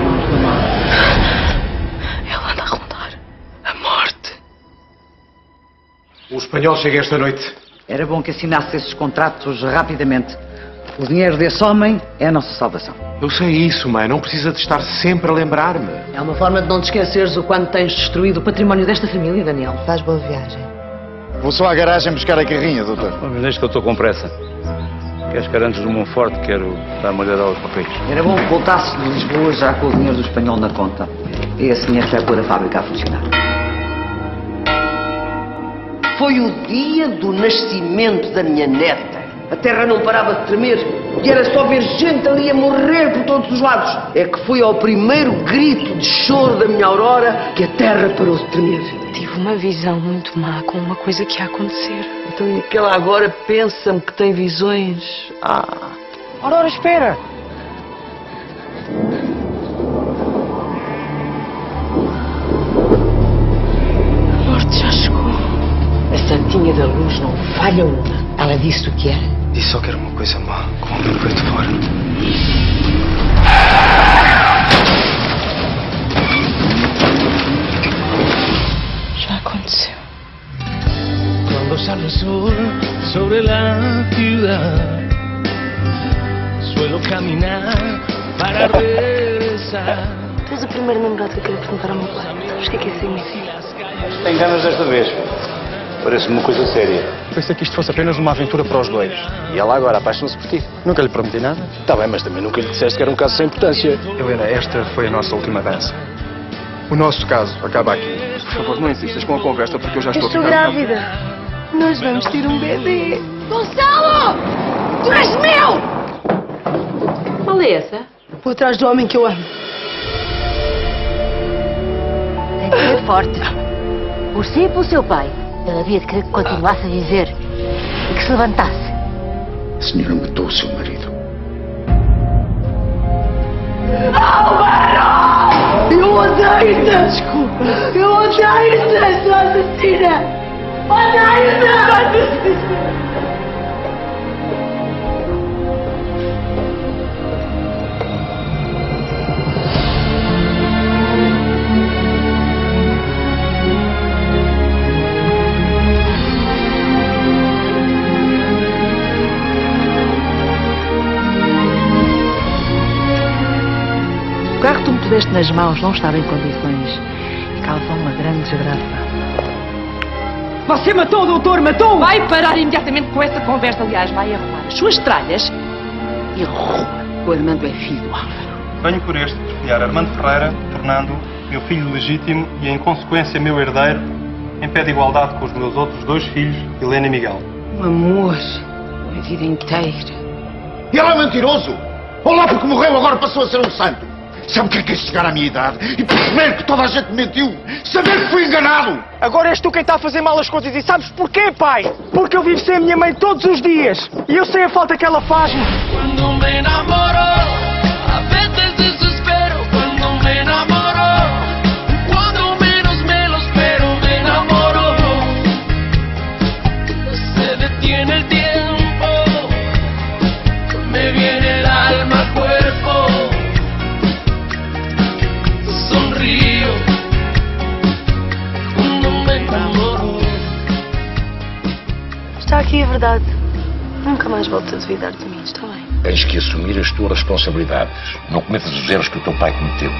do mal. Ela anda a rondar. A morte. O espanhol chega esta noite. Era bom que assinasse esses contratos rapidamente. O dinheiro desse homem é a nossa salvação. Eu sei isso, mãe. Não precisa de estar sempre a lembrar-me. É uma forma de não te esqueceres o quanto tens destruído o património desta família, Daniel. Faz boa viagem. Vou só à garagem buscar a carrinha, doutor. Mas deixa que eu estou com pressa. Queres que antes do Monforte, quero dar uma olhada aos papéis. Era bom que voltasse de Lisboa já com o dinheiro do espanhol na conta. E dinheiro vai pôr a fábrica a funcionar. Foi o dia do nascimento da minha neta. A terra não parava de tremer e era só ver gente ali a morrer por todos os lados. É que foi ao primeiro grito de choro da minha Aurora que a terra parou de tremer. Tive uma visão muito má com uma coisa que ia acontecer. Então e aquela agora pensa-me que tem visões. Ah. Aurora, espera! A santinha da luz não falha uma. Ela disse o que era. Disse só que era uma coisa má, com o meu peito fora. Já aconteceu. Cuando sale el sol sobre la ciudad, suelo caminar para regresar. Tu és o primeiro namorado que eu quero perguntar ao meu pai. Sabes o que é que é significa? Tem ganas desta vez. Parece-me uma coisa séria. Pensei que isto fosse apenas uma aventura para os dois. E ela agora apaixona-se por ti. Nunca lhe prometi nada. Está bem, mas também nunca lhe disseste que era um caso sem importância. Helena, esta foi a nossa última dança. O nosso caso acaba aqui. Por favor, não insistas com a conversa porque eu já estou Estou grávida. Nós vamos ter um bebê. Gonçalo! Tu és meu! Qual é essa? Vou atrás do homem que eu amo. Tem que ser forte. Por si e pelo seu pai. Ele havia de querer que continuasse a viver e que se levantasse. A senhora matou o seu marido. Eu odeio-te! Desculpa. Eu odeio-te, sua assassina! Odeio-te! O puseste nas mãos não estava em condições e causou uma grande desgraça. Você matou o doutor, matou! Vai parar imediatamente com essa conversa. Aliás, vai arrumar as suas tralhas e rua. O Armando é filho do Álvaro. Venho por este desfiliar Armando Ferreira, tornando meu filho legítimo e, em consequência, meu herdeiro, em pé de igualdade com os meus outros dois filhos, Helena e Miguel. Um amor a vida inteira. E ele é mentiroso! Olá, porque morreu, agora passou a ser um santo! Sabe o que é que é chegar à minha idade e perceber que toda a gente mentiu? Saber que fui enganado! Agora és tu quem está a fazer mal as coisas e sabes porquê, pai? Porque eu vivo sem a minha mãe todos os dias e eu sei a falta que ela faz-me. Cuando me enamoro, a veces desespero. Cuando me enamoro, cuando menos me lo espero, me enamoro. Se detiene el tiempo, me viene verdade. Nunca mais volto a duvidar de mim, está bem? Tens que assumir as tuas responsabilidades. Não cometas os erros que o teu pai cometeu.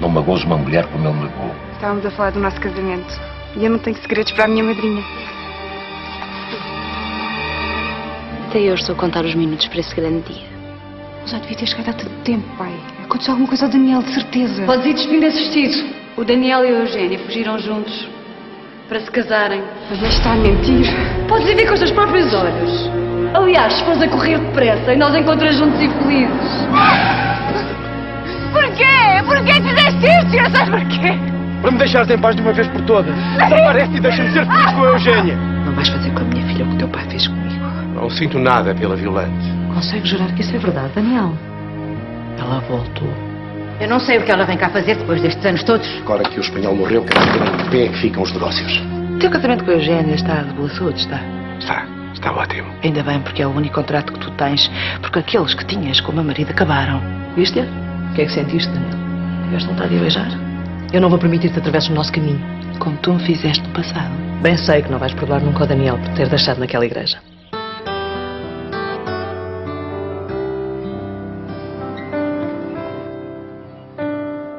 Não magoes uma mulher como ele magoou. Estávamos a falar do nosso casamento. E eu não tenho segredos para a minha madrinha. Até eu estou a contar os minutos para esse grande dia. Já devia ter chegado há tanto tempo, pai. Aconteceu alguma coisa ao Daniel, de certeza. Podes ir despir esse vestido. O Daniel e a Eugénia fugiram juntos para se casarem. Mas ele está a mentir. Podes ir ver com os teus próprios olhos. Aliás, se fores a correr depressa e nós encontras juntos e felizes. Porquê? Porquê fizeste isto? Já sabes porquê? Para me deixares em paz de uma vez por todas. Desaparece e deixa-me ser feliz com a Eugénia. Não vais fazer com a minha filha o que o teu pai fez comigo. Não sinto nada pela Violante. Consegue jurar que isso é verdade, Daniel? Ela voltou. Eu não sei o que ela vem cá fazer depois destes anos todos. Agora que o espanhol morreu, quero saber em que pé é que ficam os negócios. O teu casamento com a Eugénia está de boa saúde, está? Está. Está ótimo. Ainda bem, porque é o único contrato que tu tens, porque aqueles que tinhas com o meu marido acabaram. Viste? O que é que sentiste, Daniel? Tiveste vontade de beijar? Eu não vou permitir que atravesses o nosso caminho, como tu me fizeste no passado. Bem sei que não vais perdoar nunca o Daniel por ter deixado naquela igreja.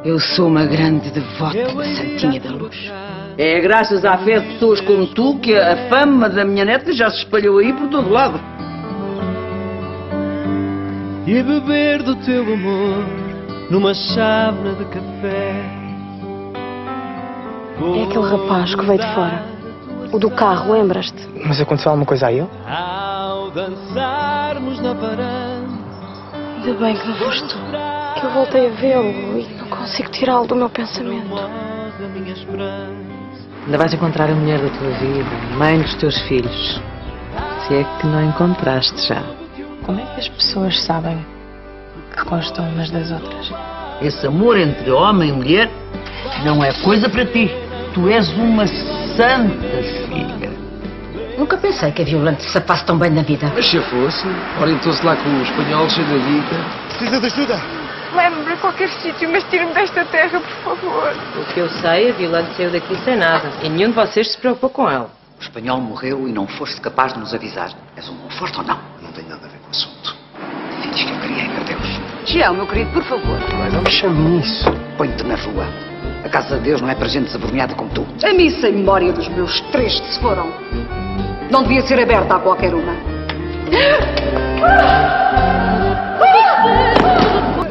Eu sou uma grande devota da Santinha da Luz. É graças à fé de pessoas como tu que a fama da minha neta já se espalhou aí por todo lado. E beber do teu amor numa chávena de café. É aquele rapaz que veio de fora. O do carro, lembras-te? Mas aconteceu alguma coisa a ele? Ao dançarmos na varanda. Ainda bem que não foste tu. Que eu voltei a vê-lo e não consigo tirá-lo do meu pensamento. Ainda vais encontrar a mulher da tua vida, a mãe dos teus filhos. Se é que não encontraste já. Como é que as pessoas sabem que gostam umas das outras? Esse amor entre homem e mulher não é coisa para ti. Tu és uma santa filha. Nunca pensei que a Violante se sapasse tão bem na vida. Mas se eu fosse, orientou-se lá com o espanhol cheio da dica. Precisa de ajuda? Leve-me para qualquer sítio, mas tire-me desta terra, por favor. O que eu sei, a Violante saiu daqui sem nada. E nenhum de vocês se preocupou com ela. O espanhol morreu e não foste capaz de nos avisar. És um bom forte ou não? Não tem nada a ver com o assunto. Filhos que eu criei, meu Deus. Tião, meu querido, por favor. Não me chame nisso. Põe-te na rua. A casa de Deus não é para gente desavergonhada como tu. A missa em memória dos meus três que se foram. Não devia ser aberta a qualquer uma.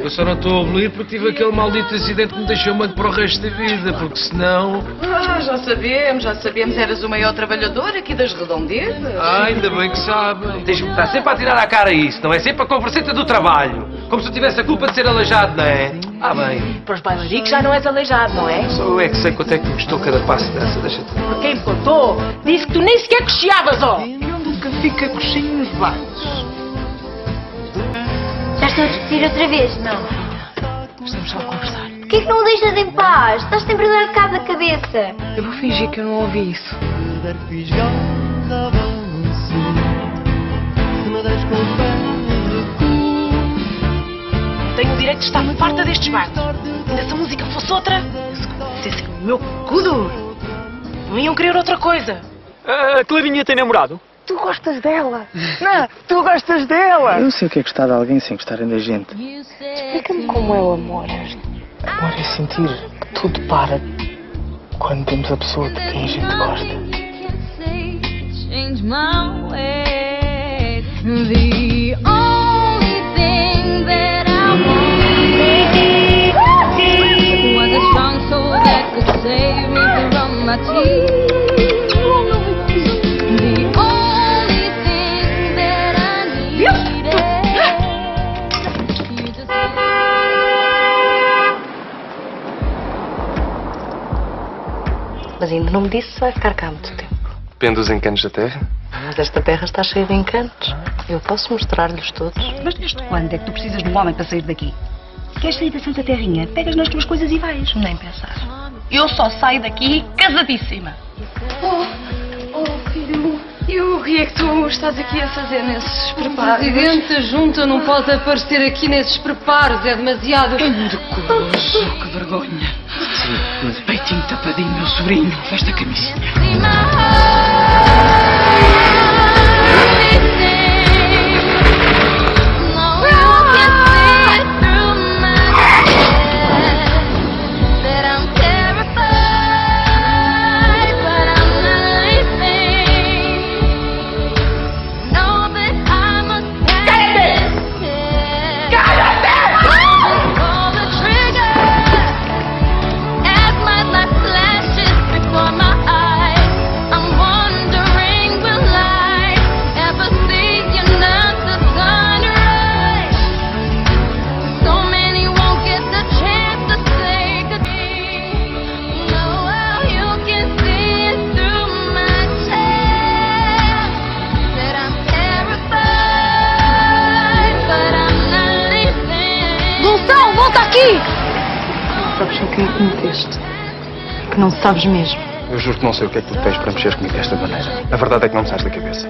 Eu só não estou a abolir porque tive aquele maldito acidente que me deixou manco para o resto da vida, porque senão. Ah, já sabemos, já sabemos. Eras o maior trabalhador aqui das redondezas. Ah, ainda bem que sabem. Estar sempre a tirar à cara isso, não é? Sempre a converseta do trabalho. Como se eu tivesse a culpa de ser aleijado, não é? Ah, bem. Para os bailaricos já não és aleijado, não é? Só eu é que sei quanto é que me custou cada passo dessa, deixa-te. Quem me contou disse que tu nem sequer cocheavas, ó. Eu nunca fico a coxinho nos bares. Já estou a discutir outra vez? Não. Estamos só a conversar. Porquê que não o deixas em paz? Estás sempre a dar cabo da cabeça. Eu vou fingir que eu não ouvi isso. Tenho o direito de estar farta destes barcos. Se a música fosse outra, se conhecessem o meu cu duro, não iam querer outra coisa. A Clarinha tem namorado? Tu gostas dela? Não, tu gostas dela. Eu não sei o que é gostar de alguém sem gostarem da gente. Explica-me como é o amor. Amor é sentir que tudo para quando temos a pessoa de quem a gente gosta. Mas ainda não me disse se vai ficar cá muito tempo. Depende dos encantos da terra. Mas esta terra está cheia de encantos. Eu posso mostrar-lhes todos. Mas desde quando é que tu precisas de um homem para sair daqui? Queres sair da Santa Terrinha? Pegas nas tuas coisas e vais. Nem pensar. Eu só saio daqui casadíssima. Oh, que é que tu estás aqui a fazer nesses preparos? Presidente da Junta não pode aparecer aqui nesses preparos, é demasiado. Indecoroso, que vergonha. Sim, mas peitinho tapadinho, meu sobrinho, veste a camisinha. sabes o que é que me meteste. Que não sabes mesmo. Eu juro que não sei o que é que tu tens para mexer comigo desta maneira. A verdade é que não me sais da cabeça.